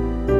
Amen.